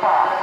Utah.